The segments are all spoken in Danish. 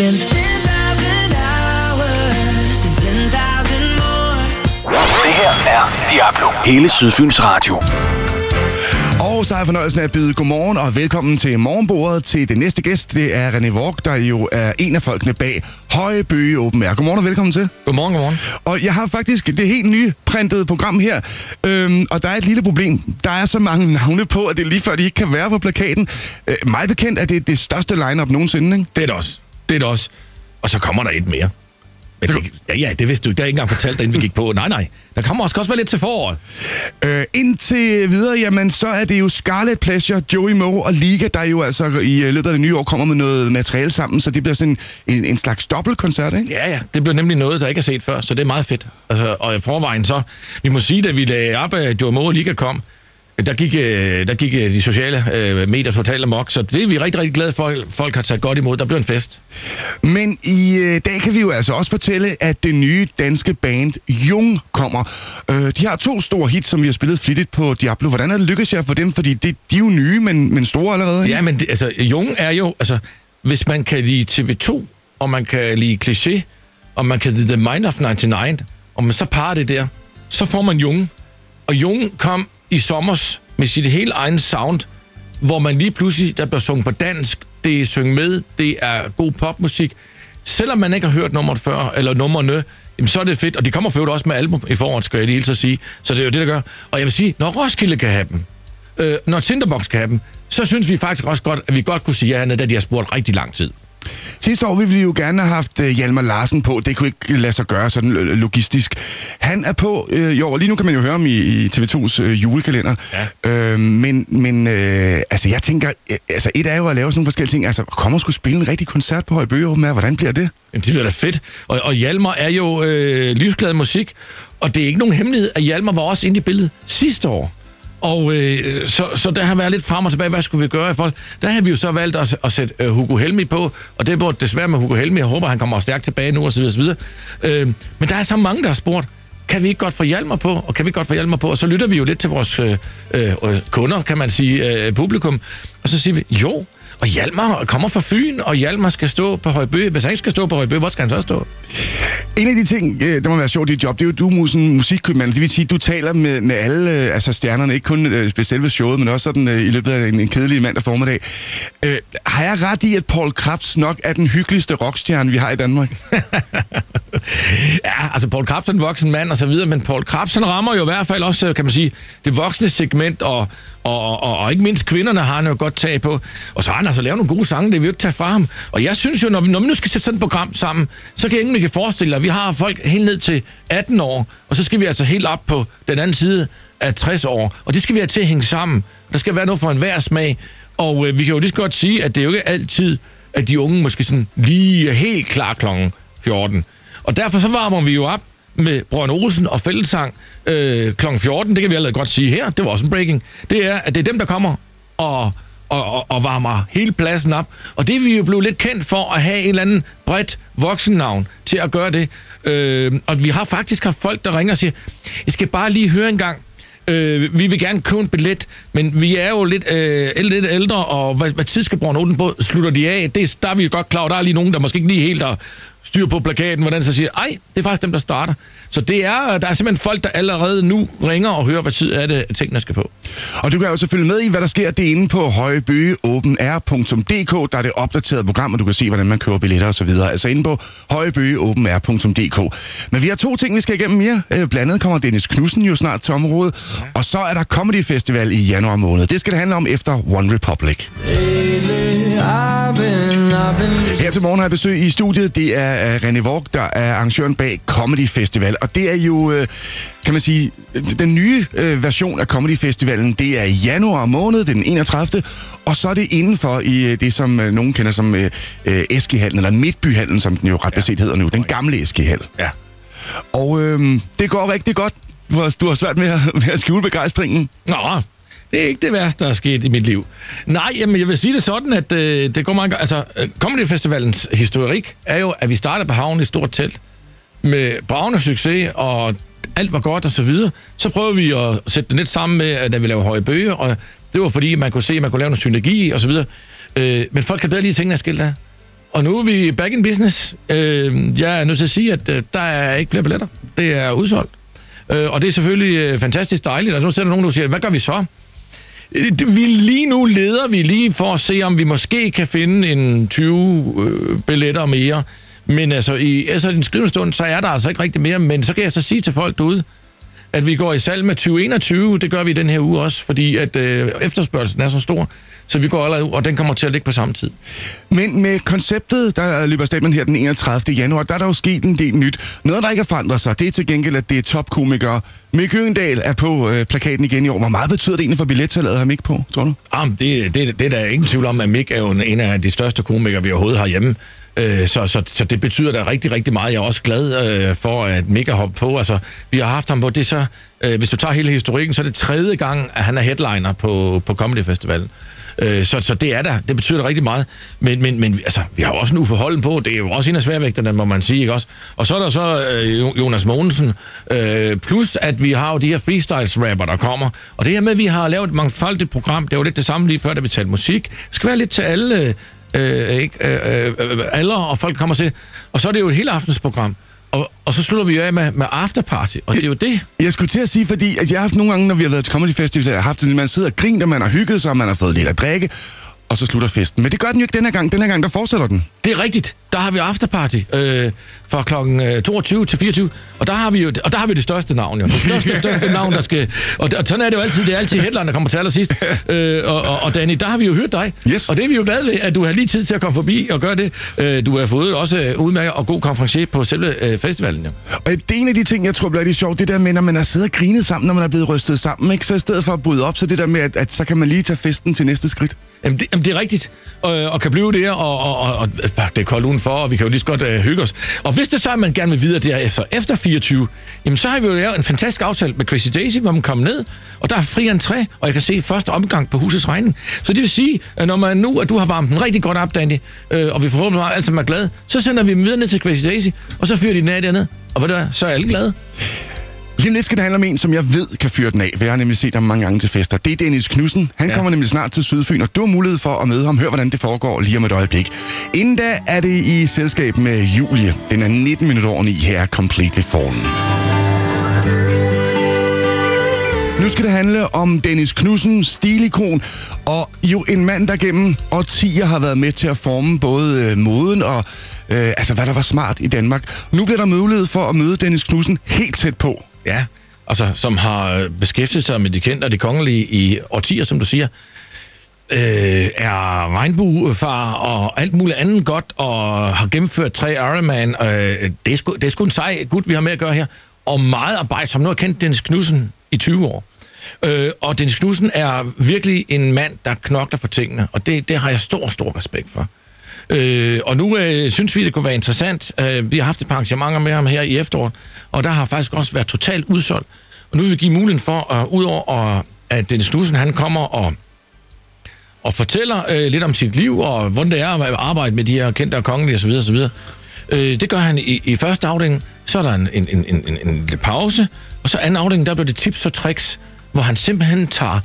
spent 10,000 hours and 10,000 more. Det her er Diablo. Hele Sydfyns Radio. Og så har jeg fornøjelsen af at byde godmorgen og velkommen til morgenbordet til det næste gæst. Det er René Vork, der jo er en af folkene bag Høje Bøge Open Air. Godmorgen og velkommen til. Godmorgen, godmorgen. Og jeg har faktisk det helt nye printede program her, øhm, og der er et lille problem. Der er så mange navne på, at det er lige før, de ikke kan være på plakaten. Øh, meget bekendt er det det største lineup nogensinde, ikke? Det er det også. Det er det også. Og så kommer der et mere. Men det, ja, ja, det vidste du ikke. Det har jeg ikke engang fortalt dig, inden vi gik på. Nej, nej. Der kommer også, også være lidt til foråret. Øh, indtil videre, jamen, så er det jo Scarlet Pleasure, Joey Moe og Liga, der jo altså i øh, løbet af det nye år kommer med noget materiale sammen, så det bliver sådan en, en, en slags dobbeltkoncert, ikke? Ja, ja. Det bliver nemlig noget, der ikke er set før, så det er meget fedt. Altså, og i forvejen så, vi må sige, da vi lagde op, at Joey Moe og Liga kom, der gik, øh, der gik øh, de sociale øh, medier totalt amok, så det er vi rigtig, rigtig glade for, folk har taget godt imod. Der bliver en fest. Men i øh, dag kan vi jo altså også fortælle, at det nye danske band Jung kommer. Øh, de har to store hits, som vi har spillet flittigt på Diablo. Hvordan er det lykkedes jer for dem? Fordi det, de er jo nye, men, men store allerede. ikke? Ja, men det, altså, Jung er jo, altså, hvis man kan lide TV2, og man kan lide Cliché, og man kan lide The Mind of 99, og man så parer det der, så får man Jung. Og Jung kom i sommers med sit helt egen sound, hvor man lige pludselig, der bliver sunget på dansk, det er synge med, det er god popmusik. Selvom man ikke har hørt nummeret før, eller nummerne, jamen så er det fedt. Og de kommer for også med album i foråret, skal jeg lige hilse at sige. Så det er jo det, der gør. Og jeg vil sige, når Roskilde kan have dem, øh, når Tinderbox kan have dem, så synes vi faktisk også godt, at vi godt kunne sige ja, da de har spurgt rigtig lang tid. Sidste år ville vi jo gerne have haft uh, Hjalmar Larsen på. Det kunne ikke lade sig gøre sådan øh, logistisk. Han er på uh, i år. Lige nu kan man jo høre ham i, i TV2's uh, julekalender. Ja. Uh, men men uh, altså, jeg tænker, uh, altså et er jo at lave sådan nogle forskellige ting. Altså, kommer skulle spille en rigtig koncert på Højbøge Open Air. Hvordan bliver det? Jamen, det bliver da fedt. Og, og Hjalmar er jo øh, livsglad musik, og det er ikke nogen hemmelighed, at Hjalmar var også inde i billedet sidste år. Og øh, så, så der har været lidt frem og tilbage, hvad skulle vi gøre i folk? Der har vi jo så valgt at, at sætte øh, Hugo Helmi på, og det burde desværre med Hugo Helmi. Jeg håber, han kommer stærkt tilbage nu, osv. osv. Øh, men der er så mange, der har spurgt, kan vi ikke godt få Hjalmar på, og kan vi godt få Hjalmar på? Og så lytter vi jo lidt til vores øh, øh, kunder, kan man sige, øh, publikum, og så siger vi, jo, og Hjalmar kommer fra Fyn, og Hjalmar skal stå på Højbø. Hvis han ikke skal stå på Højbø, hvor skal han så stå? En af de ting, øh, der må være sjovt i dit job, det er jo, du er sådan musikkøbmand. Det vil sige, du taler med, med alle øh, altså stjernerne, ikke kun øh, ved selve showet, men også sådan øh, i løbet af en, en kedelig mandag formiddag. Øh, har jeg ret i, at Paul Krabs nok er den hyggeligste rockstjerne, vi har i Danmark? Ja, altså Paul Krabs er en voksen mand og så videre, men Paul Krabs han rammer jo i hvert fald også, kan man sige, det voksne segment, og, og, og, og ikke mindst kvinderne har han jo godt tag på. Og så har han altså lavet nogle gode sange, det vil jo ikke tage fra ham. Og jeg synes jo, når vi, når vi nu skal sætte sådan et program sammen, så kan ingen kan forestille dig, at vi har folk helt ned til 18 år, og så skal vi altså helt op på den anden side af 60 år. Og det skal vi have til at hænge sammen. Der skal være noget for enhver smag. Og øh, vi kan jo lige så godt sige, at det er jo ikke altid, at de unge måske sådan lige er helt klar klokken 14. Og derfor så varmer vi jo op med Brøn Olsen og Fællesang øh, kl. 14. Det kan vi allerede godt sige her. Det var også en breaking. Det er, at det er dem, der kommer og, og, og, og varmer hele pladsen op. Og det er vi jo blevet lidt kendt for at have en eller anden bredt voksennavn til at gøre det. Øh, og vi har faktisk haft folk, der ringer og siger, jeg skal bare lige høre en gang, Øh, vi vil gerne købe en billet, men vi er jo lidt, øh, lidt ældre, og hvad, hvad tid skal Brøn Olsen på? Slutter de af? Det, der er vi jo godt klar. Der er lige nogen, der måske ikke lige helt har styr på plakaten, hvordan så siger, ej, det er faktisk dem, der starter. Så det er, der er simpelthen folk, der allerede nu ringer og hører, hvad tid er det, tingene skal på. Og du kan jo selvfølgelig med i, hvad der sker. Det er inde på højebøgeopenair.dk, der er det opdaterede program, og du kan se, hvordan man køber billetter og så videre. Altså inde på højebøgeopenair.dk. Men vi har to ting, vi skal igennem mere. Øh, Blandt andet kommer Dennis Knudsen jo snart til området, og så er der Comedy Festival i januar måned. Det skal det handle om efter One Republic. Her til morgen har jeg besøg i studiet. Det er uh, René Vork, der er arrangøren bag Comedy Festival. Og det er jo, uh, kan man sige, den nye uh, version af Comedy Festivalen. Det er i januar måned, det er den 31. Og så er det indenfor i det, som nogen kender som Eskehallen, eller Midtbyhallen, som den jo ret beset hedder nu. Den gamle Eskehal. Ja. Og øh, det går rigtig godt. Du har, du har svært med at, med at skjule begejstringen. Nå, det er ikke det værste, der er sket i mit liv. Nej, jamen, jeg vil sige det sådan, at øh, det går meget godt. Altså, øh, Comedy Festivalens historik er jo, at vi startede på havnen i et stort telt med bravende succes, og alt var godt og så videre. Så prøvede vi at sætte det lidt sammen med, at vi lavede høje bøger, og det var fordi, man kunne se, at man kunne lave noget synergi og så videre. Øh, men folk kan bedre lige tingene af skilt af. Og nu er vi back in business. Øh, jeg er nødt til at sige, at øh, der er ikke flere billetter. Det er udsolgt. Øh, og det er selvfølgelig øh, fantastisk dejligt. Og nu sætter nogen, der siger, hvad gør vi så? Det- Vi lige nu leder vi lige for at se, om vi måske kan finde en 20 øh, billetter mere. Men altså, i, altså, i den skrivende stund, så er der altså ikke rigtig mere. Men så kan jeg så sige til folk derude, at vi går i salg med 2021. Det gør vi den her uge også, fordi at øh, efterspørgselen er så stor. Så vi går allerede ud, og den kommer til at ligge på samme tid. Men med konceptet, der løber stablen her den 31. januar, der er der jo sket en del nyt. Noget, der ikke har forandret sig, det er til gengæld, at det er topkomikere. Mick Øgendal er på øh, plakaten igen i år. Hvor meget betyder det egentlig for billettallet at have Mick på, tror du? Jamen, det, det, det er der ingen tvivl om, at Mick er jo en- en af de største komikere, vi overhovedet har hjemme. Øh, Så, så, så det betyder da rigtig, rigtig meget. Jeg er også glad øh, for, at Mick er hoppet på. Altså, vi har haft ham på, det så, øh, hvis du tager hele historikken, så er det tredje gang, at han er headliner på, på Comedy Festivalen. Øh, Så, så det er der. Det betyder da rigtig meget. Men, men, men altså, vi har jo også en uforholden på. Det er jo også en af sværvægterne, må man sige, ikke også? Og så er der så øh, Jonas Mogensen. Øh, plus, at vi har jo de her freestyles-rapper, der kommer. Og det her med, at vi har lavet et mangfoldigt program, det er jo lidt det samme lige før, da vi talte musik. Det skal være lidt til alle, øh, øh, ikke? Øh, øh, øh alder, og folk kommer til. Og så er det jo et hele aftensprogram. Og, og så slutter vi jo af med, med afterparty, og det er jo det. Jeg skulle til at sige, fordi at jeg har haft nogle gange, når vi har været til Comedy Festival, jeg har haft det, man sidder og griner, man har hygget sig, man har fået lidt at drikke, og så slutter festen. Men det gør den jo ikke den her gang. Den her gang, der fortsætter den. Det er rigtigt. Der har vi afterparty øh, fra klokken 22 til 24, og der har vi jo og der har vi det største navn jo. Det største, største navn, der skal... Og, og sådan er det jo altid. Det er altid headline, der kommer til allersidst. Øh, og, og, og Danny, der har vi jo hørt dig. Yes. Og det er vi jo glade ved, at du har lige tid til at komme forbi og gøre det. Øh, du har fået også øh, udmærket og god konferencier på selve øh, festivalen. Jo. Og det er en af de ting, jeg tror bliver lidt sjovt, det der med, når man har siddet og grinet sammen, når man er blevet rystet sammen, ikke? så i stedet for at bryde op, så det der med, at, at så kan man lige tage festen til næste skridt. Jamen det, jamen det er rigtigt, og, øh, og kan blive der, og, og, og, og øh, det er koldt udenfor, og vi kan jo lige så godt øh, hygge os. Og hvis det så er, at man gerne vil videre derefter, efter 24, jamen så har vi jo lavet en fantastisk aftale med Crazy Daisy, hvor man kommer ned, og der er fri entré, og jeg kan se første omgang på husets regning. Så det vil sige, at når man nu, at du har varmet den rigtig godt op, Danny, øh, og vi forhåbentlig alt sammen er glade, så sender vi dem videre ned til Crazy Daisy, og så fyrer de den af dernede. Og hvad der, så er alle glade. Lige om lidt skal det handle om en, som jeg ved kan fyre den af, for jeg har nemlig set ham mange gange til fester. Det er Dennis Knudsen. Han Ja. kommer nemlig snart til Sydfyn, og du har mulighed for at møde ham. Hør, hvordan det foregår lige om et øjeblik. Inden da er det i selskab med Julie. Den er 19 minutter over 9 her, Completely Fallen. Nu skal det handle om Dennis Knudsen, stilikon, og jo en mand, der gennem årtier har været med til at forme både øh, moden og øh, altså, hvad der var smart i Danmark. Nu bliver der mulighed for at møde Dennis Knudsen helt tæt på. Ja, altså som har øh, beskæftiget sig med de kendte og de kongelige i årtier, som du siger, øh, er regnbuefar og alt muligt andet godt, og har gennemført tre Ironman. Øh, det, er sgu, det er sgu en sej gut, vi har med at gøre her. Og meget arbejde, som nu har kendt Dennis Knudsen i 20 år. Øh, og Dennis Knudsen er virkelig en mand, der knokler for tingene, og det, det har jeg stor, stor respekt for. Øh, og nu øh, synes vi, det kunne være interessant. Øh, vi har haft et par arrangementer med ham her i efteråret, og der har faktisk også været totalt udsolgt. Og nu vil vi give muligheden for, uh, udover at, at Dennis Knudsen, han kommer og, og fortæller øh, lidt om sit liv, og hvordan det er at arbejde med de her kendte og kongelige osv. osv. Øh, det gør han i, i første afdeling. Så er der en, en, en, en, en, en lille pause, og så anden afdeling, der bliver det tips og tricks, hvor han simpelthen tager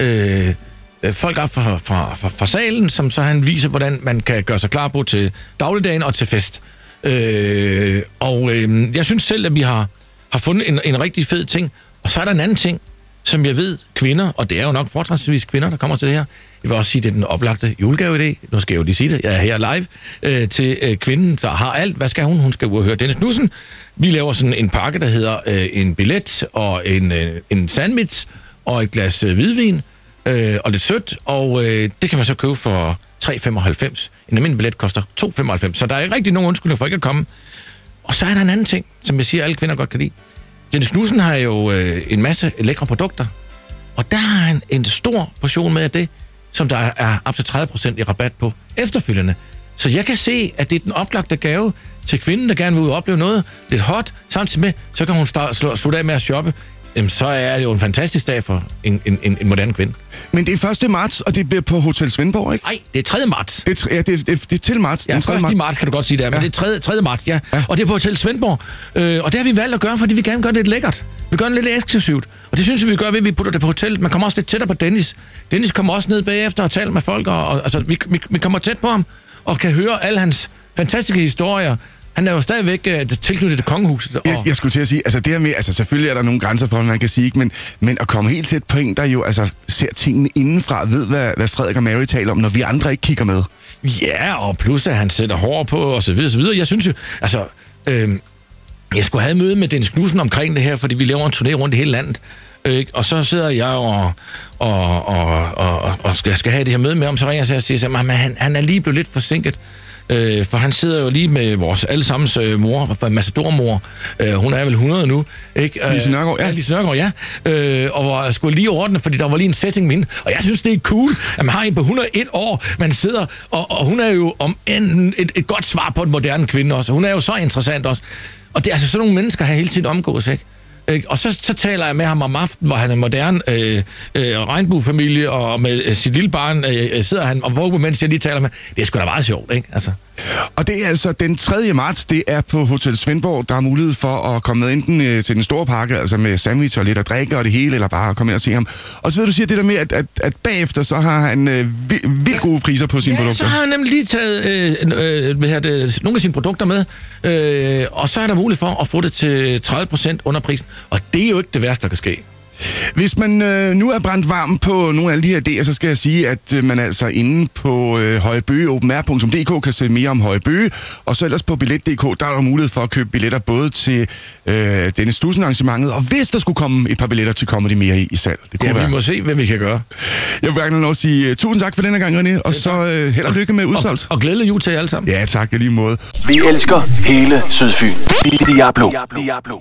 øh, Øh, folk op fra, fra, fra, fra salen, som så han viser, hvordan man kan gøre sig klar på til dagligdagen og til fest. Øh, og øh, jeg synes selv, at vi har, har fundet en, en rigtig fed ting. Og så er der en anden ting, som jeg ved, kvinder, og det er jo nok fortrinsvis kvinder, der kommer til det her. Jeg vil også sige, det er den oplagte julegave-idé. Nu skal jeg jo lige sige det. Jeg er her live øh, til øh, kvinden, der har alt. Hvad skal hun? Hun skal ud og høre Dennis Knudsen. Vi laver sådan en pakke, der hedder øh, en billet og en, øh, en sandwich og et glas øh, hvidvin øh, og lidt sødt. Og øh, det kan man så købe for 3,95. En almindelig billet koster 2,95. Så der er ikke rigtig nogen undskyldning for ikke at komme. Og så er der en anden ting, som jeg siger, alle kvinder godt kan lide. Jens Knudsen har jo øh, en masse lækre produkter, og der har han en stor portion med af det, som der er op til 30% i rabat på efterfølgende. Så jeg kan se, at det er den oplagte gave til kvinden, der gerne vil ud og opleve noget lidt hot, samtidig med, så kan hun start, slå, slutte af med at shoppe. Jamen, så er det jo en fantastisk dag for en, en, en, en moderne kvinde. Men det er 1. marts, og det bliver på Hotel Svendborg, ikke? Nej, det er 3. marts. Det er, ja, det, er, det, er, det er til marts. Ja, den 3. 1. marts kan du godt sige det, er, men Ja. det er 3. 3. marts, ja. Ja. Og det er på Hotel Svendborg. Øh, og det har vi valgt at gøre, fordi vi gerne gør det lidt lækkert. Vi gør det lidt eksklusivt. Og det synes vi, vi gør ved, at vi putter det på hotellet. Man kommer også lidt tættere på Dennis. Dennis kommer også ned bagefter og taler med folk, og, og altså, vi, vi, vi kommer tæt på ham. og kan høre alle hans fantastiske historier. Han er jo stadigvæk øh, tilknyttet til kongehuset. Og, Jeg, jeg skulle til at sige, altså det her med, altså selvfølgelig er der nogle grænser for, hvad man kan sige, ikke? men, men at komme helt tæt på en, der jo altså ser tingene indenfra, ved hvad, hvad Frederik og Mary taler om, når vi andre ikke kigger med. Ja, og plus at han sætter hår på, og så videre, så videre. Jeg synes jo, altså... Øh, jeg skulle have møde med Dennis Knudsen omkring det her, fordi vi laver en turné rundt i hele landet. Ikke? Og så sidder jeg og, og, og, og, og skal, skal have det her møde med ham, så ringer jeg og siger, at han, han er lige blevet lidt forsinket. Øh, for han sidder jo lige med vores allesammens øh, mor, for Massador-mor. Øh, hun er vel 100 nu, ikke? Øh, Lise Nørgaard, ja. ja. Lise Nørgaard, ja. Øh, og jeg skulle lige ordne, fordi der var lige en setting med hende. Og jeg synes, det er cool, at man har en på 101 år, man sidder, og, og hun er jo om en, et, et godt svar på en moderne kvinde også. Hun er jo så interessant også. Og det er altså sådan nogle mennesker, han hele tiden omgås, ikke? Ikke? Og så, så taler jeg med ham om aftenen, hvor han er moderne øh, øh, regnbuefamilie, og med øh, sit lille barn øh, øh, sidder han og vågner, mens jeg lige taler med. Det er sgu da meget sjovt, ikke? Altså. Og det er altså den 3. marts, det er på Hotel Svendborg, der er mulighed for at komme med enten øh, til den store pakke, altså med sandwich og lidt at drikke og det hele, eller bare at komme ind og se ham. Og så vil du sige det der med, at, at, at bagefter så har han øh, vi- vildt gode priser på sine Ja, så produkter. har han nemlig lige taget øh, øh, hvad det, nogle af sine produkter med, øh, og så er der mulighed for at få det til 30% under prisen. Og det er jo ikke det værste, der kan ske. Hvis man øh, nu er brændt varm på nogle af alle de her idéer, så skal jeg sige, at øh, man altså inde på øh, højebøgeopenr.dk kan se mere om Højebøge, og så ellers på billet.dk, der er der mulighed for at købe billetter både til øh, Dennis Stussen arrangementet, og hvis der skulle komme et par billetter til Comedy mere i, i salg. Det kunne Ja, være. vi må se, hvad vi kan gøre. Jeg vil gerne lov at sige uh, tusind tak for denne gang, René, og så uh, held og lykke med udsolgt. Og glædelig jul til jer alle sammen. Ja, tak i lige måde. Vi elsker hele Sydfyn. Diablo. Diablo.